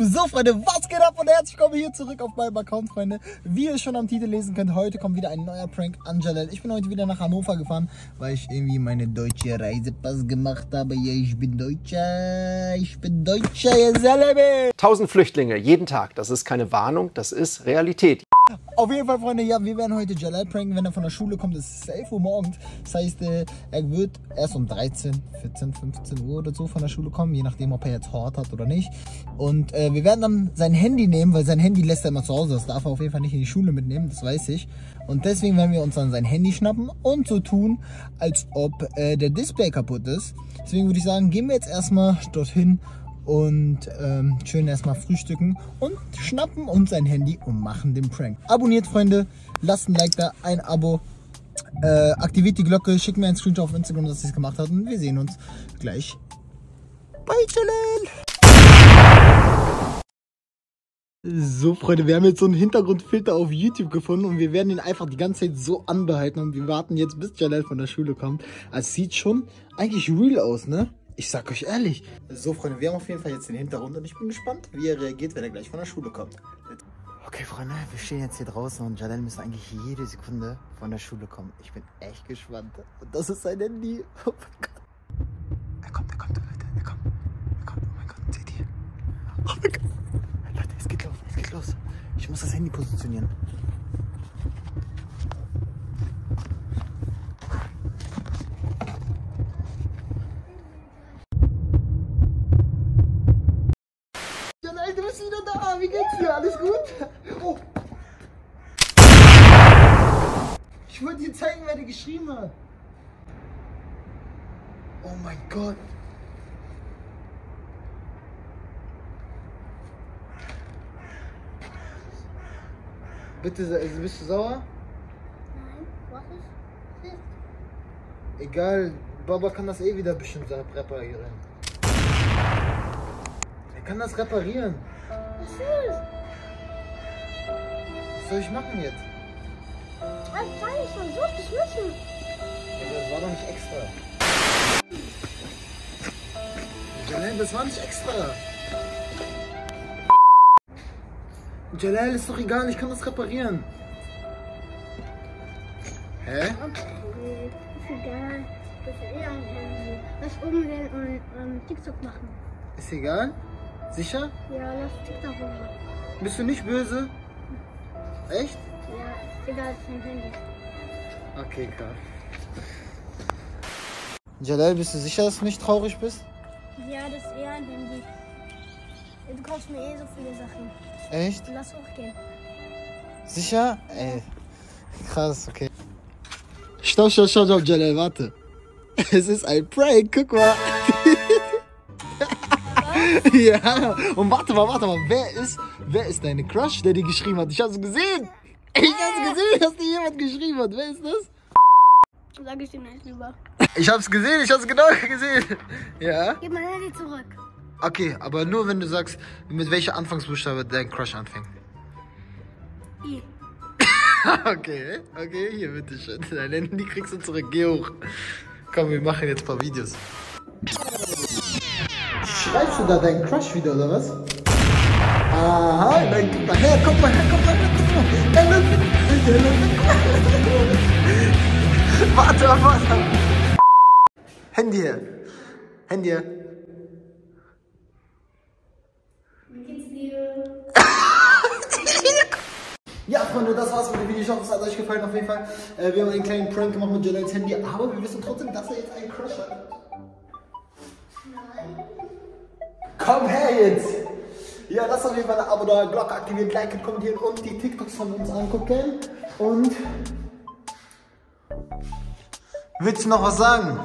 So, Freunde, was geht ab und herzlich willkommen hier zurück auf meinem Account, Freunde. Wie ihr schon am Titel lesen könnt, heute kommt wieder ein neuer Prank an Jalel. Ich bin heute wieder nach Hannover gefahren, weil ich irgendwie meine deutsche Reisepass gemacht habe. Ja, ich bin Deutscher, ich bin Deutscher, ihr. 1000 Flüchtlinge jeden Tag, das ist keine Warnung, das ist Realität. Auf jeden Fall, Freunde, ja, wir werden heute Jalal pranken, wenn er von der Schule kommt. Es ist 11 Uhr morgens. Das heißt, äh, er wird erst um 13, 14, 15 Uhr oder so von der Schule kommen, je nachdem, ob er jetzt Hort hat oder nicht. Und äh, wir werden dann sein Handy nehmen, weil sein Handy lässt er immer zu Hause. Das darf er auf jeden Fall nicht in die Schule mitnehmen, das weiß ich. Und deswegen werden wir uns dann sein Handy schnappen und so tun, als ob äh, der Display kaputt ist. Deswegen würde ich sagen, gehen wir jetzt erstmal dorthin und ähm, schön erstmal frühstücken und schnappen uns sein Handy und machen den Prank. Abonniert, Freunde, lasst ein Like da, ein Abo, äh, aktiviert die Glocke, schickt mir einen Screenshot auf Instagram, dass ich es gemacht habe und wir sehen uns gleich bei Chillen. So, Freunde, wir haben jetzt so einen Hintergrundfilter auf YouTube gefunden und wir werden ihn einfach die ganze Zeit so anbehalten und wir warten jetzt, bis Jalel von der Schule kommt. Es sieht schon eigentlich real aus, ne? Ich sag euch ehrlich. So, Freunde, wir haben auf jeden Fall jetzt den Hintergrund und ich bin gespannt, wie er reagiert, wenn er gleich von der Schule kommt. Okay, Freunde, wir stehen jetzt hier draußen und Jalel müsste eigentlich jede Sekunde von der Schule kommen. Ich bin echt gespannt. Und das ist sein Handy. Oh mein Gott. Er kommt, er kommt, Leute. Er kommt. Er kommt. Oh mein Gott, seht ihr? Oh mein Gott. Leute, es geht los, es geht los. Ich muss das Handy positionieren. Jalel, du bist wieder da. Wie geht's dir? Alles gut? Oh. Ich wollte dir zeigen, wer dir geschrieben hat. Oh mein Gott. Bitte, se- bist du sauer? Nein, was ist? ist? Egal, Baba kann das eh wieder bestimmt reparieren. Er kann das reparieren. Was ist? Was soll ich machen jetzt? Was sag ich schon? So geschmissen. Ja, das war doch nicht extra. Jalal, das war nicht extra. Jalal, ist doch egal, ich kann das reparieren. Hä? Ist egal. Das ist eh ein Handy. Lass umwählen und ähm, TikTok machen. Ist egal? Sicher? Ja, lass TikTok machen. Bist du nicht böse? Echt? Ja, ist egal, ist ein Handy. Okay, klar. Jalal, bist du sicher, dass du nicht traurig bist? Ja, das ist eher ein Handy. Du kaufst mir eh so viele Sachen. Echt? Lass hochgehen. Sicher? Ey, krass, okay. Stopp, stopp, stopp, stopp, Jalal, warte. Es ist ein Prank, guck mal. ja, und warte mal, warte mal, wer ist, wer ist deine Crush, der dir geschrieben hat? Ich hab's gesehen. Ich hab's gesehen, dass dir jemand geschrieben hat. Wer ist das? Sag ich dir nicht lieber. Ich hab's gesehen, ich hab's genau gesehen. Ja? Gib mein Handy zurück. Okay, aber nur wenn du sagst, mit welcher Anfangsbuchstabe dein Crush anfängt. I. Okay, okay, hier bitteschön. Dein Handy kriegst du zurück. Geh hoch. Komm, wir machen jetzt ein paar Videos. Schreibst du da deinen Crush wieder, oder was? Aha, dann guck mal her, guck mal her, guck mal her, guck mal her. Warte, warte. Handy her. Handy her. Wie geht's dir? Ja, Freunde, das war's mit dem Video. Ich hoffe, es hat euch gefallen auf jeden Fall. Äh, wir haben einen kleinen Prank gemacht mit Jalels Handy, aber wir wissen trotzdem, dass er jetzt einen Crush hat. Komm her jetzt! Ja, lasst auf jeden Fall ein Abo da, Glocke aktivieren, liken, kommentieren und die TikToks von uns angucken. Und. Willst du noch was sagen?